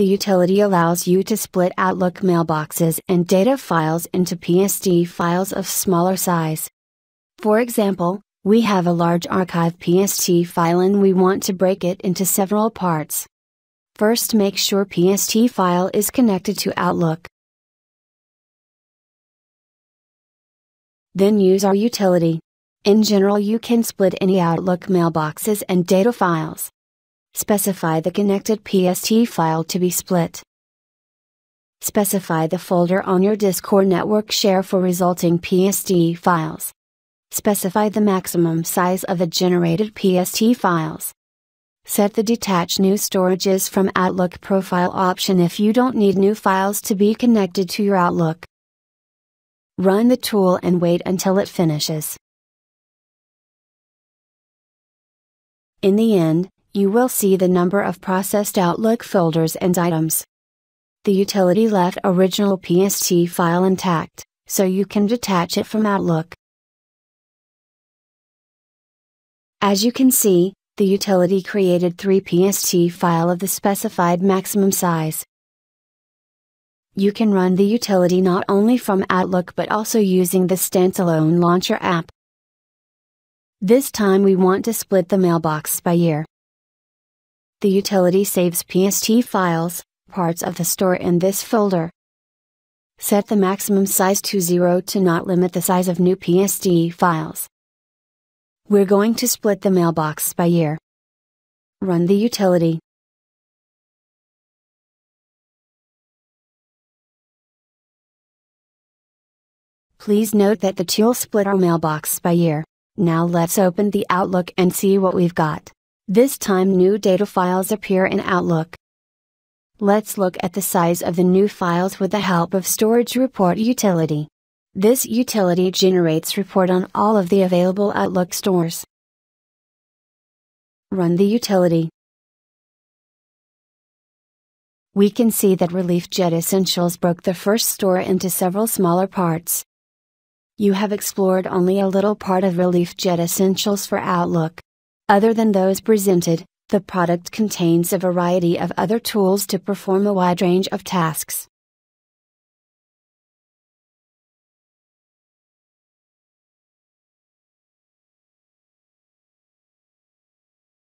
The utility allows you to split Outlook mailboxes and data files into PST files of smaller size. For example, we have a large archive PST file and we want to break it into several parts. First make sure PST file is connected to Outlook. Then use our utility. In general you can split any Outlook mailboxes and data files. Specify the connected PST file to be split. Specify the folder on your disk or network share for resulting PST files. Specify the maximum size of the generated PST files. Set the Detach New Storages from Outlook Profile option if you don't need new files to be connected to your Outlook. Run the tool and wait until it finishes. In the end, you will see the number of processed Outlook folders and items. The utility left original PST file intact, so you can detach it from Outlook. As you can see, the utility created 3 PST file of the specified maximum size. You can run the utility not only from Outlook but also using the standalone Launcher app. This time we want to split the mailbox by year. The utility saves PST files, parts of the store in this folder. Set the maximum size to 0 to not limit the size of new PST files. We're going to split the mailbox by year. Run the utility. Please note that the tool split our mailbox by year. Now let's open the Outlook and see what we've got. This time new data files appear in Outlook. Let's look at the size of the new files with the help of Storage Report utility. This utility generates report on all of the available Outlook stores. Run the utility. We can see that ReliefJet Essentials broke the first store into several smaller parts. You have explored only a little part of ReliefJet Essentials for Outlook. Other than those presented, the product contains a variety of other tools to perform a wide range of tasks.